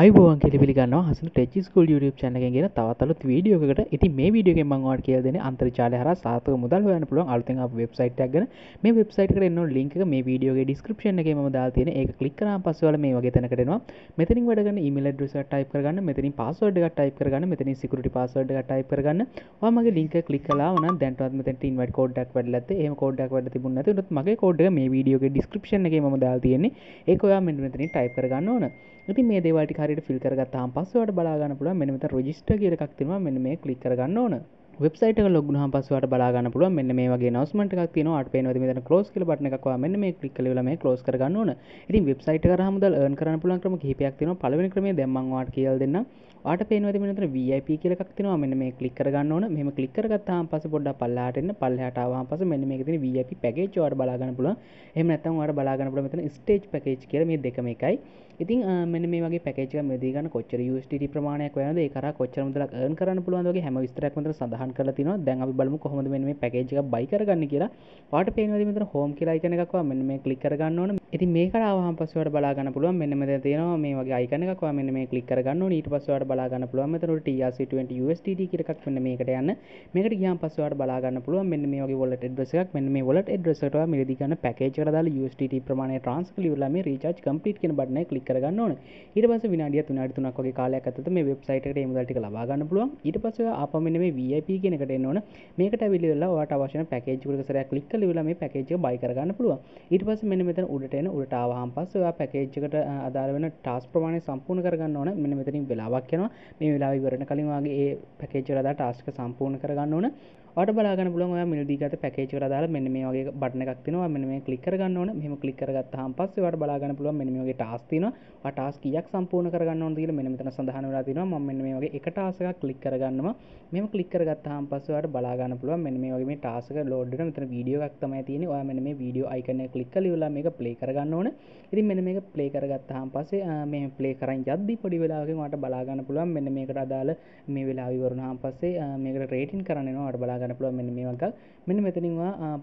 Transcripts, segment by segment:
අයිබෝවන් කෙලි පිළිගන්න හසු ටෙච් ස්කූල් YouTube channel එකෙන් ගෙන තවත් අලුත් වීඩියෝ එකකට. ඉතින් මේ වීඩියෝ එකෙන් මම ඔයාලට කියලා දෙන්නේ අන්තර්ජාලය හරහා සාර්ථක මුදල් හොයන්න පුළුවන්. අලුතෙන් ආපු වෙබ්සයිට් එකක් ගැන. මේ වෙබ්සයිට් එකට එන්න ඕන link එක මේ වීඩියෝ එකේ description එකේ මම දාලා තියෙන ඒක ක්ලික් කරාම පස්සේ ඔයාලා මේ වගේ තැනකට එනවා. මෙතනින් වැඩ ගන්න email address එක type කරගන්න. මෙතනින් password එකක් type කරගන්න. මෙතනින් security password එකක් type කරගන්න. ඔයා මගේ link එක click කළා වුණා දැන්ටවත් මෙතනට invite code එකක් වැඩිලා නැත්නම් එහෙම code එකක් වැඩිලා තිබුණ නැති උනත් මගේ code එක මේ වීඩියෝ එකේ description එකේ මම දාලා තියෙන්නේ. ඒක ඔයා මෙන්න මෙතනින් type කරගන්න ඕන. ඉතින් මේ දේවල් ටික හරියට ෆිල් කරගත්තාම පස්සේ ඔයාලට බලා ගන්න පුළුවන් මෙන්න මෙතන රෙජිස්ටර් කියලා එකක් තියෙනවා. මෙන්න මේ ක්ලික් කරගන්න ඕන. වෙබ්සයිට් එක ලොග් වුණාම පස්සේ ඔයාලට බලා ගන්න පුළුවන්. මෙන්න මේ වගේ announcement එකක් තියෙනවා. ඔයාලට පේනවාද මෙතන close කියලා බටන් එකක් ඔයා මෙන්න මේ ක්ලික් කරලා මේ close කරගන්න ඕන. ඉතින් වෙබ්සයිට් එක කරා මුදල් earn කරන්න පුළුවන් ක්‍රම කිහිපයක් තියෙනවා. පළවෙනි ක්‍රමය දැන් මම ඔයාලට කියලා දෙන්නම්. ඔයාලට පේනවාද මෙතන VIP කියලා එකක් තියෙනවා. මෙන්න මේ ක්ලික් කරගන්න ඕන. මෙහෙම ක්ලික් කරගත්තාම පස්සේ පොඩ්ඩක් පල්ලෙහාට එන්න. පල්ලෙහාට ආවම පස්සේ මෙන්න මේකේ තියෙන VIP පැකේජ් ඔයාලට බලා ගන්න පුළුවන්. එහෙම නැත්නම් ඔයාලට බලා ගන්න පුළුවන් මෙතන ස්ටේජ් පැකේජ් කියලා මේ දෙකම එකයි. ඉතින් මෙන්න මේ වගේ පැකේජ් එකක් මෙදී ගන්න කොච්චර USDT ප්‍රමාණයක් වෙනවද? ඒ කරා කොච්චර මුදලක් earn කරන්න පුළුවන්ද වගේ හැම විස්තරයක් මෙතන සඳහන් කරලා තිනවා. දැන් අපි බලමු කොහොමද මෙන්න මේ පැකේජ් එක buy කරගන්නේ කියලා. ඔයාලට පේනවාද මෙතන home කියලා icon එකක් ඔයා මෙන්න මේ click කරගන්න ඕන. ඉතින් මේකට ආවහම පස්සේ ඔයාලට බලා ගන්න පුළුවන්. මෙන්න මෙතන තියෙනවා මේ වගේ icon එකක් ඔයා මෙන්න මේ click කරගන්න ඕන. ඊට පස්සේ ඔයාලට බලා ගන්න පුළුවන් මෙතන උඩ TRC20 USDT කියලා එකක් මෙන්න මේකට යන්න. මේකට ගියාම පස්සේ ඔයාලට බලා ගන්න පුළුවන් මෙන්න මේ වගේ wallet address එකක්. මෙන්න මේ wallet address එකට ඔයා මිලදී ගන්න පැකේජ් එකට දාලා USDT ප්‍රමාණය transfer කරලා ඉවරලා මේ recharge complete කියන බටන් එක click කරගන්න ඕන. ඊට පස්සේ විනාඩියක් විනාඩි 3ක් වගේ කාලයක් ඇතුළත මේ වෙබ්සයිට් එකට මේ මුදල් ටික ලබා ගන්න පුළුවන්. ඊට පස්සේ ඔයා ආපහු මෙන්න මේ VIP කියන එකට එන්න ඕන. මේකට ඇවිල්ලා ඔයාට අවශ්‍ය කරන පැකේජ් එකකට සරයක් ක්ලික් කරලා ඉවරලා මේ පැකේජ් එක buy කරගන්න පුළුවන්. ඊට පස්සේ මෙන්න මෙතන උඩට එන උඩට ආවහම පස්සේ ඔයා පැකේජ් එකට අදාළ වෙන ටාස්ක් ප්‍රමාණය සම්පූර්ණ කරගන්න ඕන. මෙන්න මෙතනින් වෙලාවක් යනවා. මේ වෙලාව ඉවර වෙන කලින් ඔයාගේ ඒ පැකේජ් එකට අදාළ ටාස්ක් එක සම්පූර්ණ කරගන්න ඕන. ඔයාලට බලා ගන්න පුළුවන් ඔයා මිලදී ගත පැකේජ් එකට අදාළ මෙන්න මේ වගේ බටන් එකක් තියෙනවා. මෙන්න මේ ක්ලික් කරගන්න ඕන. මෙහෙම ක්ලික් කරගත්තාම පස්සේ ඔයාලට බලා ගන්න පුළුවන් මෙන්න මේ වගේ ටාස්ක් තියෙනවා. ඔයා ටාස්ක් කීයක් සම්පූර්ණ කරගන්න ඕනද කියලා මෙන්න මෙතන සඳහන් වෙලා තියෙනවා. මම මෙන්න මේ වගේ එක ටාස්ක් එකක් ක්ලික් කරගන්නවා. මෙහෙම ක්ලික් කරගත්තාම පස්සේ ඔයාලට බලා ගන්න පුළුවන් මෙන්න මේ වගේ මේ ටාස්ක් එක ලෝඩ් වෙන මෙතන වීඩියෝ එකක් තමයි තියෙන්නේ. ඔයා මෙන්න මේ වීඩියෝ අයිකන් එක ක්ලික් කරලා ඉවරලා මේක ප්ලේ කරගන්න ඕන. ඉතින් මෙන්න මේක ප්ලේ කරගත්තාම පස්සේ මේ ප්ලේ කරන් යද්දි පොඩි වෙලාවකින් ඔයාලට බලා ගන්න පුළුවන් මෙන්න මේකට අදාළ මේ වෙලාව ඉවර වුණාම පස්සේ මේකට රේටින් කරන්න එනවා ඔයාලට බලා ගන්න පුළුවන්. මෙන්න මේ වගේ එකක් මෙන්න මෙතනින්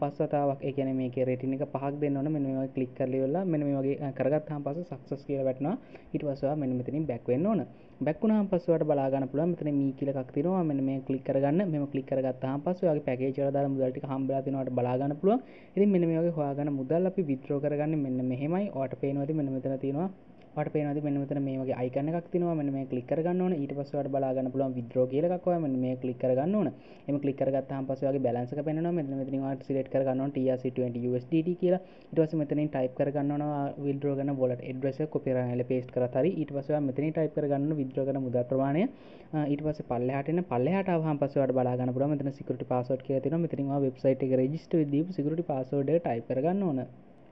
පස් වතාවක් ඒ කියන්නේ මේකේ රේටින් එක පහක් දෙන්න ඕන. මෙන්න මේ වගේ ක්ලික් කරලා ඉවරලා මෙන්න මේ වගේ කරගත්තාම පස්සේ සක්සස් කියලා වැටෙනවා. ඊට පස්සේ ඔයා මෙන්න මෙතනින් බෑක් වෙන්න ඕන. බෑක් වුණාම පස්සේ ඔයාලට බලා ගන්න පුළුවන්. මෙතන මී කියලා එකක් තියෙනවා. මෙන්න මේ ක්ලික් කරගන්න. මෙහෙම ක්ලික් කරගත්තාම පස්සේ ඔයාගේ පැකේජ් වල දාලා මුදල් ටික හම්බෙලා තියෙනවාට බලා ගන්න පුළුවන්. ඉතින් මෙන්න මේ වගේ හොයාගන්න මුදල් අපි විත්ඩ්‍රෝ කරගන්නේ මෙන්න මෙහෙමයි. ඔයාලට පේනවාද මෙන්න මෙතන තියෙනවා ඔයාලට පේනවාද? මෙන්න මෙතන මේ වගේ අයිකන් එකක් තියෙනවා. මෙන්න මේ ක්ලික් කරගන්න ඕන. ඊට පස්සේ ඔයාලට බලා ගන්න පුළුවන් withdraw කියලා එකක් ඔයා මෙන්න මේ ක්ලික් කරගන්න ඕන. එහම ක්ලික් කරගත්තාම පස්සේ ඔයාගේ balance එක පේනවා මෙතන මෙතනින් ඔයාලට select කරගන්න ඕන TRC20 USDT කියලා. ඊට පස්සේ මෙතනින් type කරගන්න ඕන withdraw කරන wallet address එක. copy කරලා paste කරත් හරි ඊට පස්සේ ඔයා මෙතනින් type කරගන්න ඕන withdraw කරන මුදල් ප්‍රමාණය. ඊට පස්සේ පල්ලෙහාට එන්න. පල්ලෙහාට ආවහම පස්සේ ඔයාලට බලා ගන්න පුළුවන්. මෙතන security password කියලා තියෙනවා. මෙතනින් ඔයා website එක register වෙද්දී දීපු security password එක type කරගන්න ඕන.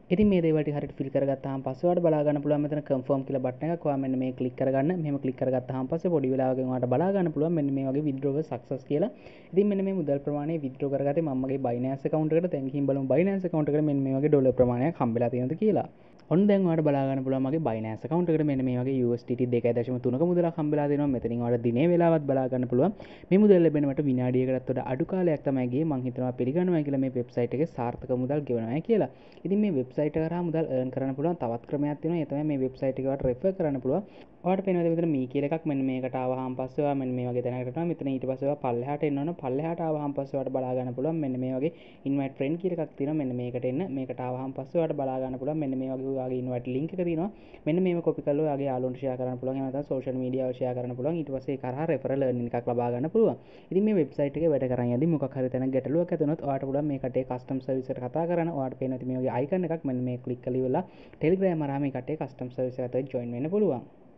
ඉතින් මේ දේවල් ටික හරියට ෆිල් කරගත්තාම පස්සේ ඔයාලට බලා ගන්න පුළුවන් මෙතන කන්ෆර්ම් කියලා බටන් එකක් ඔයා මෙන්න මේ ක්ලික් කරගන්න මෙහෙම ක්ලික් කරගත්තාම පස්සේ පොඩි වෙලාවකින් ඔයාලට බලා ගන්න පුළුවන් මෙන්න මේ වගේ withdraw success කියලා. ඉතින් මෙන්න මේ මුදල් ප්‍රමාණය withdraw කරගත්තේ මම මගේ Binance account එකට දැන් ගිහින් බලමු Binance account එකට මෙන්න මේ වගේ ඩොලර් ප්‍රමාණයක් හම්බෙලා තියෙනවද කියලා. ඔන්න දැන් ඔයාලට බලා ගන්න පුළුවන් මගේ Binance account එකට මෙන්න මේ වගේ USDT 2.3ක මුදලක් හම්බෙලා තියෙනවා. මෙතනින් ඔයාලට දිනේ වෙලාවත් බලා ගන්න පුළුවන්. මේ මුදල් ලැබෙනවට විනාඩියකටත් වඩා අඩු කාලයක් තමයි ගියේ. මම හිතනවා පිළිගන්නවා කියලා මේ වෙබ්සයිට් එකේ සාර්ථක මුදල් ගෙවනවා කියලා. ඉතින් මේ වෙබ්සයිට් එක කරා මුදල් earn කරන්න පුළුවන් තවත් ක්‍රමයක් තියෙනවා. ඒ තමයි මේ වෙබ්සයිට් එකට refer කරන්න පුළුවන්. ඔයාලට පේනවාද මෙතන මී කියලා එකක් මෙන්න මේකට ආවහම පස්සේ ඔයා මෙන්න මේ වගේ තැනකට යනවා. මෙතන ඊට පස්සේ ඔයා පල්ලෙහාට එන්න ඕන. පල්ලෙහාට ආවහම පස්සේ ඔයාලට බලා ගන්න පුළුවන් මෙන්න මේ වගේ invite friend කියලා එකක් තියෙනවා. මෙන්න මේකට එන්න. මේකට ආවහම පස්සේ ඔයාලට බලා ගන්න පුළුවන් මෙන්න මේ වගේ ඔයාගේ invite link එක තියෙනවා. මෙන්න මේව copy කරලා ඔයාගේ යාළුවන්ට share කරන්න පුළුවන්. එහෙම නැත්නම් social media වල share කරන්න පුළුවන්. ඊට පස්සේ ඒ කරා referral earning එකක් ලබා ගන්න පුළුවන්. ඉතින් මේ වෙබ්සයිට් එකේ වැඩ කරන් යද්දි මොකක් හරි තැනක ගැටලුවක් ඇති වුණොත් ඔයාලට පුළුවන් මේ කටේ custom service එකට කතා කරන්න. ඔයාලට පේනවා මේ වගේ icon එකක් මෙන්න මේ click කරලා ඉවරලා Telegram හරහා මේ කටේ custom service එකට join වෙන්න පුළුවන්.